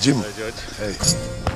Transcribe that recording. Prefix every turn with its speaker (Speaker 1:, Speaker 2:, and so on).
Speaker 1: Jim.
Speaker 2: Hi, George.
Speaker 1: Hey.